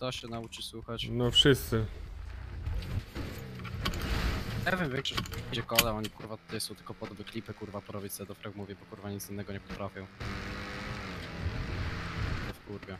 Kto się nauczy słuchać? No wszyscy. Ja wiem, większość idzie kole, oni kurwa tutaj są tylko pod klipy, kurwa porobić sobie do frag mówię, bo kurwa nic innego nie potrafią. To w kurwie.